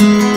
Mm-hmm.